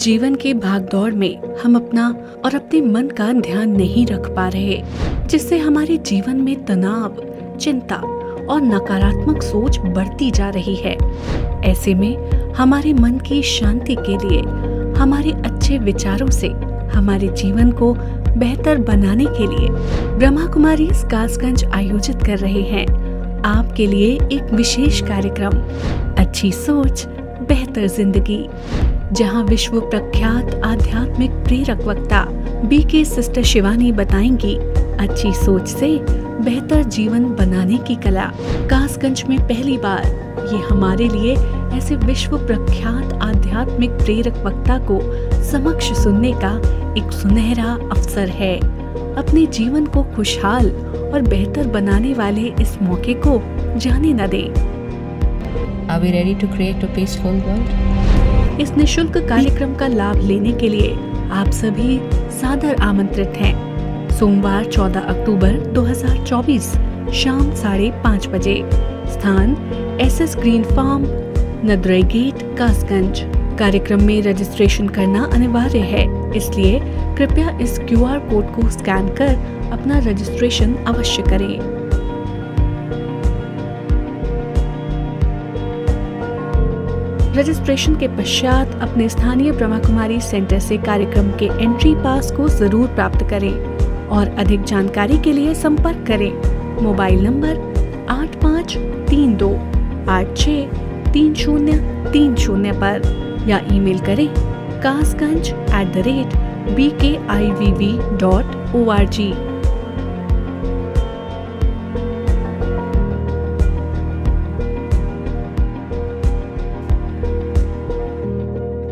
जीवन के भागदौड़ में हम अपना और अपने मन का ध्यान नहीं रख पा रहे, जिससे हमारे जीवन में तनाव, चिंता और नकारात्मक सोच बढ़ती जा रही है। ऐसे में हमारे मन की शांति के लिए हमारे अच्छे विचारों से हमारे जीवन को बेहतर बनाने के लिए ब्रह्मा कुमारी कासगंज आयोजित कर रहे हैं। आपके लिए एक विशेष कार्यक्रम, अच्छी सोच, बेहतर ज़िंदगी। जहाँ विश्व प्रख्यात आध्यात्मिक प्रेरक वक्ता बी के सिस्टर शिवानी बताएँगी, अच्छी सोच से बेहतर जीवन बनाने की कला। कासगंज में पहली बार, ये हमारे लिए ऐसे विश्व प्रख्यात आध्यात्मिक प्रेरक वक्ता को समक्ष सुनने का एक सुनहरा अवसर है। अपने जीवन को खुशहाल और बेहतर बनाने वाले इस मौके को जाने न दें। Are we ready to create a peaceful world? इस निशुल्क कार्यक्रम का लाभ लेने के लिए आप सभी सादर आमंत्रित हैं। सोमवार 14 अक्टूबर 2024 शाम साढ़े पाँच बजे। स्थान S S green farm, Nadrai gate, Kasganj. कार्यक्रम में रजिस्ट्रेशन करना अनिवार्य है। इसलिए कृपया इस क्यूआर कोड को स्कैन कर अपना रजिस्ट्रेशन अवश्य करें। रजिस्ट्रेशन के पश्चात अपने स्थानीय ब्रह्मा कुमारी सेंटर से कार्यक्रम के एंट्री पास को ज़रूर प्राप्त करें और अधिक जानकारी के लिए संपर्क करें। मोबाइल नंबर आठ पाँच तीन दो आठ छ तीन शून्य तीन शून्य पर या ईमेल करें Kasganj at the rate B K I V V dot O R G